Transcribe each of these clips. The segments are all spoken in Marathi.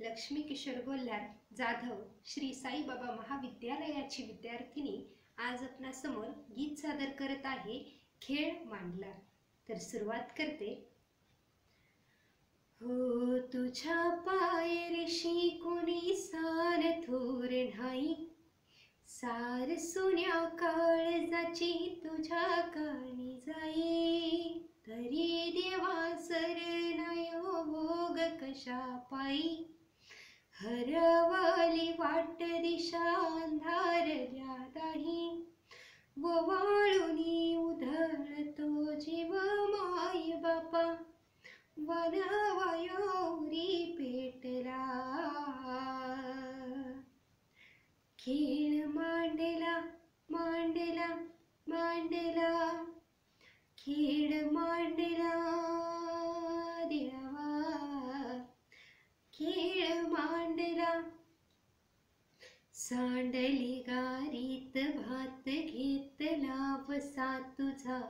लक्ष्मी किशोर गोल्हार जाधव श्री साईबाबा महाविद्यालयाची विद्यार्थिनी आज आपणासमोर गीत सादर करत आहे खेळ मांडला. तर सुरुवात करते. हो तुझ्या पायरशी कोणी सार थोर नाही. सार सोन्या काळजाची तुझ्या काणी जाई. तरी देवा सरनायो भोग कशा पायी. हरवली वाट दिशा अंधारल्या दाही वाळुनी उधळतो जीव माय बापा. वनवयोरी पेटला. खेळ मांडला मांडला मांडला. खेळ मांडला देवा खेळ मांडला सांडली गारीत भात घेतला वसा तुझा.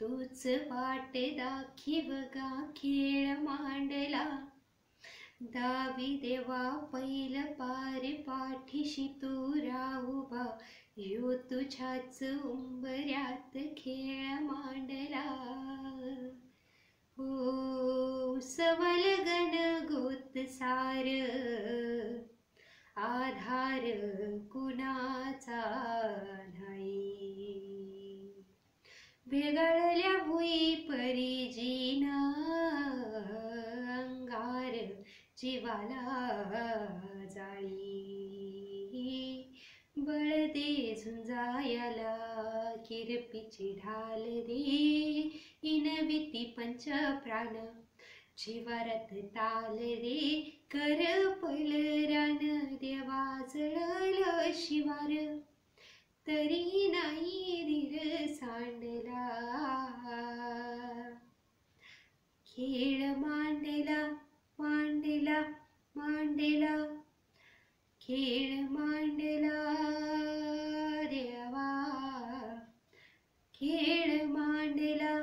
तूच वाट दाखी गा खेळ मांडला. दावी देवा पैल पार पाठीशी तू राहुबा यो तुझ्याच उंबऱ्यात खेळ मांडला. हो सवल गण गोत सार आधार कुणाचा नाही? भेगाळल्या भुई परिजीना अंगार जीवाला जाळी बळ दे झुंजायाला किरपीची ढाल दे. इनविती पंच प्राण जीवारत ताल रे कर रान देवा जळल शिवार. तरी नाही धीर सांडला. खेळ मांडला मांडला मांडला. खेळ मांडला देवा. खेळ मांडला.